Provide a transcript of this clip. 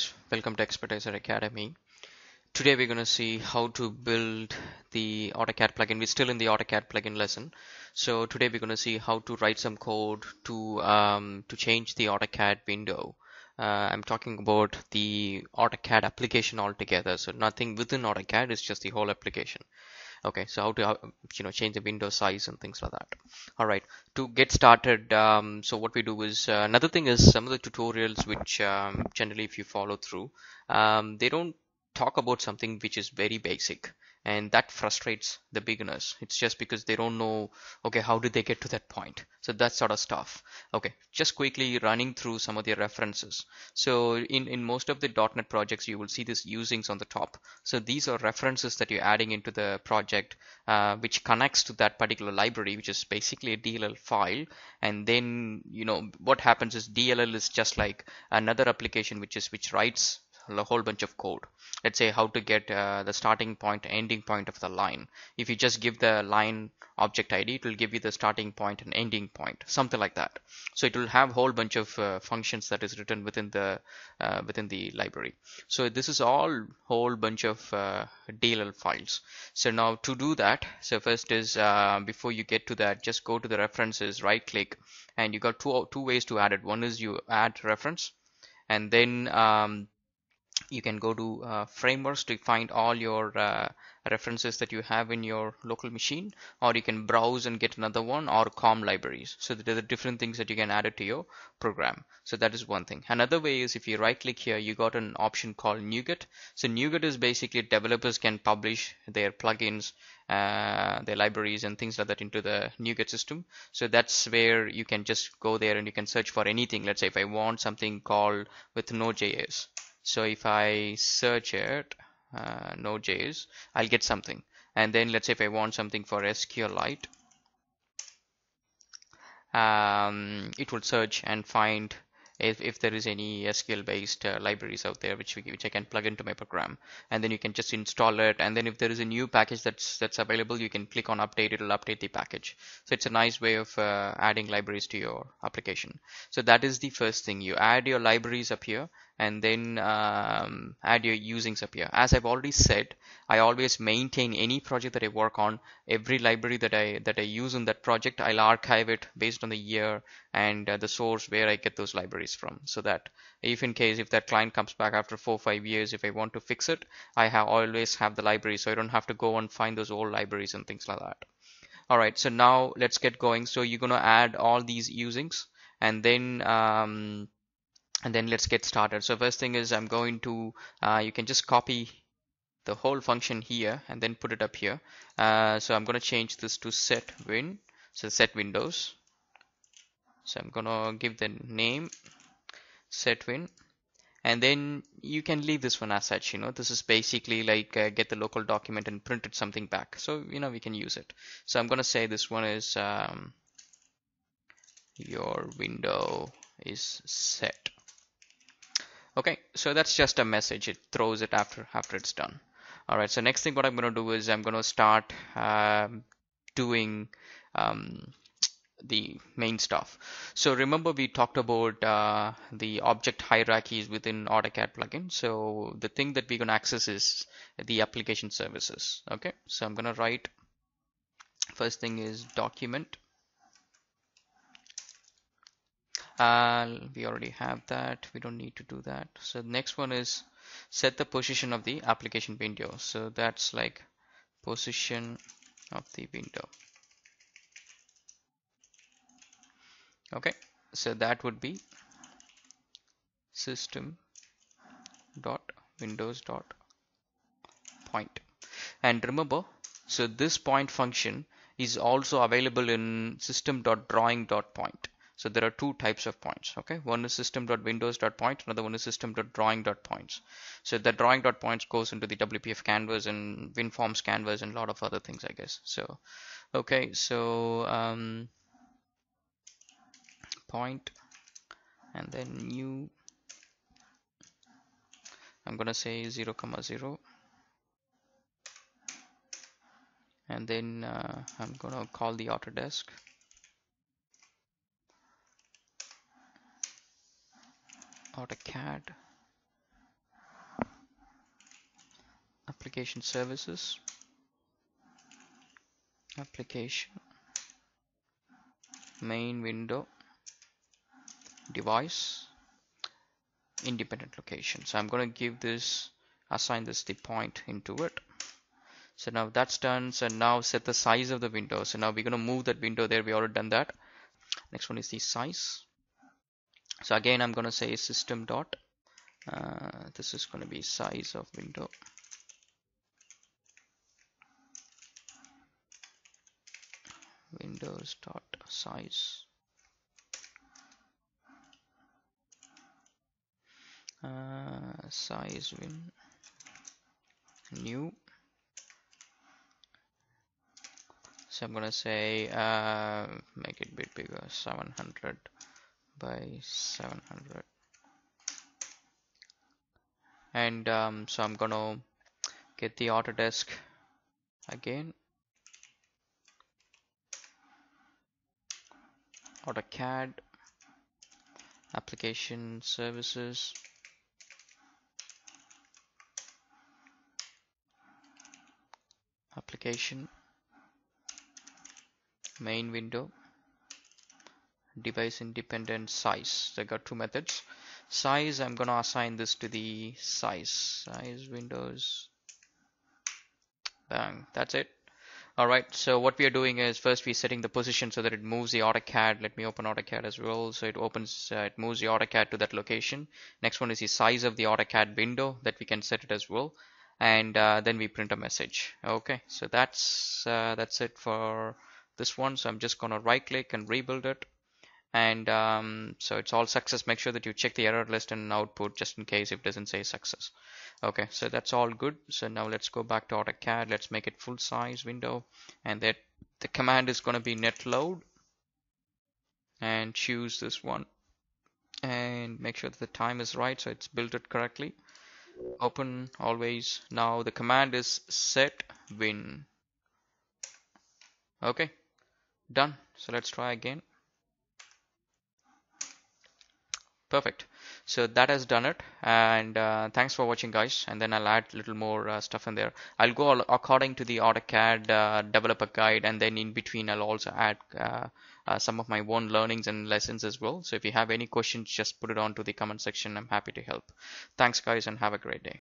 guys, welcome to Expertisor Academy. Today we're going to see how to build the AutoCAD plugin. We're still in the AutoCAD plugin lesson. So today we're going to see how to write some code to um, to change the AutoCAD window. Uh, I'm talking about the AutoCAD application altogether. So nothing within AutoCAD, it's just the whole application okay so how to you know change the window size and things like that. All right to get started um, so what we do is uh, another thing is some of the tutorials which um, generally if you follow through um, they don't talk about something which is very basic and that frustrates the beginners. It's just because they don't know okay how did they get to that point? So that sort of stuff. Okay just quickly running through some of the references. So in in most of the .NET projects you will see this usings on the top. So these are references that you're adding into the project uh, which connects to that particular library which is basically a DLL file. And then you know what happens is DLL is just like another application which is which writes a whole bunch of code. Let's say how to get uh, the starting point ending point of the line. If you just give the line object id it will give you the starting point and ending point something like that. So it will have a whole bunch of uh, functions that is written within the uh, within the library. So this is all whole bunch of uh, DLL files. So now to do that so first is uh, before you get to that just go to the references right click and you got two two ways to add it. One is you add reference and then um, you can go to uh, frameworks to find all your uh, references that you have in your local machine or you can browse and get another one or COM libraries. So there are different things that you can add it to your program. So that is one thing. Another way is if you right click here you got an option called NuGet. So NuGet is basically developers can publish their plugins uh, their libraries and things like that into the NuGet system. So that's where you can just go there and you can search for anything. Let's say if I want something called with Node.js so if I search it uh, Node.js I'll get something. And then let's say if I want something for SQLite um, it will search and find if, if there is any SQL based uh, libraries out there which, we, which I can plug into my program. And then you can just install it. And then if there is a new package that's that's available you can click on update. It'll update the package. So it's a nice way of uh, adding libraries to your application. So that is the first thing. You add your libraries up here and then um, add your usings up here. As I've already said, I always maintain any project that I work on. Every library that I that I use in that project, I'll archive it based on the year and uh, the source where I get those libraries from. So that if in case if that client comes back after four or five years, if I want to fix it, I have always have the library, so I don't have to go and find those old libraries and things like that. All right, so now let's get going. So you're gonna add all these usings and then um, and then let's get started. So first thing is I'm going to uh, you can just copy the whole function here and then put it up here. Uh, so I'm gonna change this to set win so set windows. So I'm gonna give the name set win. And then you can leave this one as such you know. This is basically like uh, get the local document and print it something back. So you know we can use it. So I'm gonna say this one is um, your window is set okay so that's just a message. It throws it after after it's done. All right so next thing what I'm going to do is I'm going to start um, doing um, the main stuff. So remember we talked about uh, the object hierarchies within AutoCAD plugin. So the thing that we're going to access is the application services. Okay so I'm going to write first thing is document we already have that. We don't need to do that. So next one is set the position of the application window. So that's like position of the window. Okay. So that would be system dot windows dot point. And remember so this point function is also available in system dot drawing dot point so there are two types of points. Okay, one is system.windows.point, another one is system.drawing.points. So the drawing.points goes into the WPF canvas and WinForms canvas and a lot of other things, I guess. So, okay, so um, point and then new. I'm gonna say 0 comma 0 and then uh, I'm gonna call the Autodesk AutoCAD application services application main window device independent location. So I'm going to give this assign this the point into it. So now that's done. So now set the size of the window. So now we're going to move that window there. We already done that. Next one is the size so again I'm going to say system dot uh, this is going to be size of window. Windows dot size. Uh, size win new. So I'm gonna say uh, make it bit bigger 700 by 700 and um, so I'm gonna get the Autodesk again. AutoCAD application services. Application. Main window device independent size so I got two methods size I'm gonna assign this to the size size windows bang that's it Alright, so what we are doing is first we're setting the position so that it moves the AutoCAD. Let me open AutoCAD as well. So it opens, uh, it moves the AutoCAD to that location. Next one is the size of the AutoCAD window that we can set it as well. And uh, then we print a message. Okay, so that's uh, that's it for this one. So I'm just gonna right click and rebuild it. And um, so it's all success. Make sure that you check the error list and output just in case it doesn't say success. Okay, so that's all good. So now let's go back to AutoCAD. Let's make it full size window and that the command is going to be net load and choose this one and make sure that the time is right so it's built it correctly open always now the command is set win okay done so let's try again perfect. So that has done it and uh, thanks for watching guys. And then I'll add a little more uh, stuff in there. I'll go according to the AutoCAD uh, developer guide and then in between I'll also add uh, uh, some of my own learnings and lessons as well. So if you have any questions just put it on to the comment section. I'm happy to help. Thanks guys and have a great day